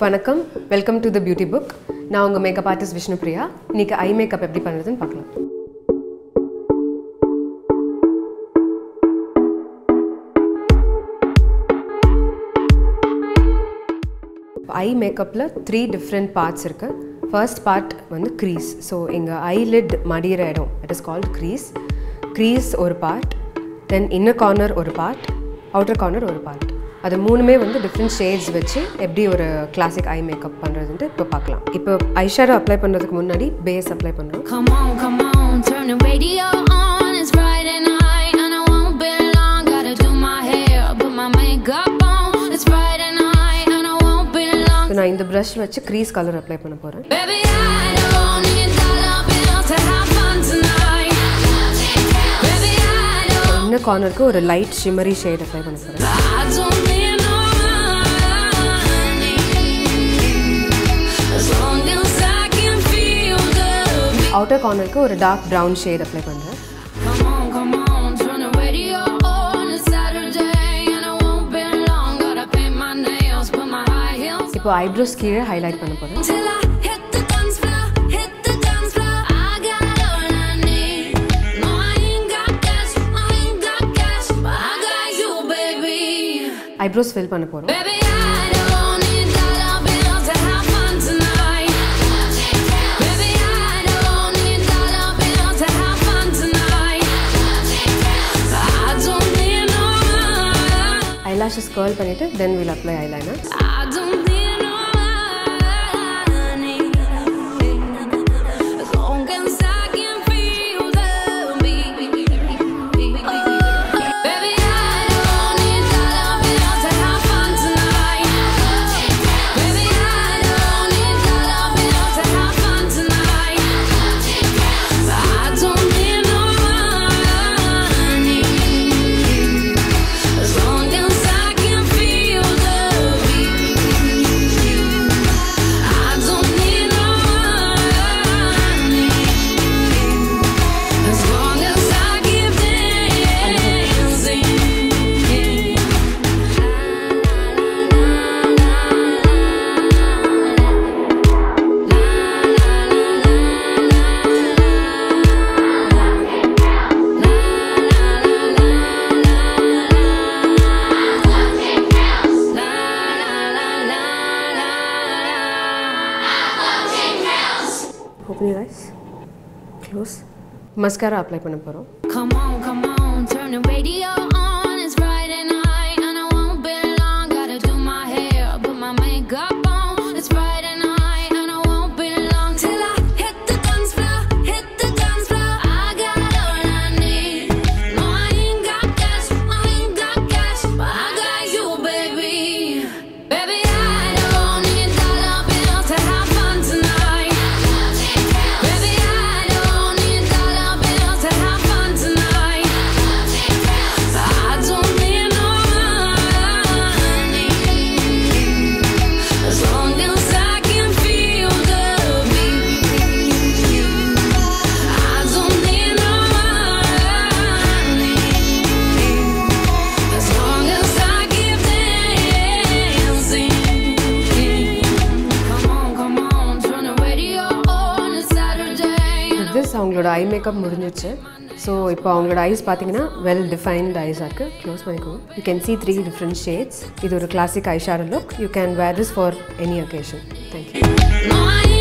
வணக்கம். Welcome to the beauty book நான் உங்கள் மேக்கப் ஆர்டிஸ்ட் விஷ்ணு பிரியா இன்னைக்கு ஐ மேக்கப் எப்படி பண்ணுறதுன்னு பார்க்கலாம். ஐ மேக்கப்பில் த்ரீ டிஃப்ரெண்ட் பார்ட்ஸ் இருக்குது ஃபர்ஸ்ட் பார்ட் வந்து க்ரீஸ் ஸோ எங்கள் ஐலிட் மடிகிற இடம் it is called crease crease ஒரு பார்ட் தென் இன்னர் கார்னர் ஒரு பார்ட் அவுட்டர் கார்னர் ஒரு பார்ட் அது மூணுமே வந்து டிஃப்ரெண்ட் ஷேட்ஸ் வச்சு எப்படி ஒரு கிளாசிக் ஐ மேக்கப் பண்ணுறதுன்ட்டு இப்போ பார்க்கலாம். இப்போ ஐஷேடோ அப்ளை பண்ணுறதுக்கு முன்னாடி பேஸ் அப்ளை பண்ணுறோம் நான் இந்த ப்ரஷ் வச்சு க்ரீஸ் கலர் அப்ளை பண்ண போகிறேன் கார்னருக்கு ஒரு லைட் ஷிமரி ஷேட் அப்ளை பண்ண போகிறேன் அவுட்டர் கார்னருக்கு ஒரு டார்க் ப்ரௌன் ஷேட் அப்ளை பண்ணுறேன் இப்போ ஐப்ரோஸ் கீழே ஹைலைட் பண்ண போகிறேன் I don't need no money. Eyelashes curl பண்ணிவிட்டு then will apply I open eyes close mascara apply பண்ண போகிறோம் Saturday. அவங்களோட ஐ மேக்கப் முடிஞ்சிச்சு ஸோ இப்போ அவங்களோட ஐஸ் பார்த்தீங்கன்னா வெல் டிஃபைன்ட் ஐஸாக இருக்குது க்ளோஸ் பண்ணிக்கோங்க. You can see three different shades இது ஒரு classic eye shadow look you can wear this for any occasion thank you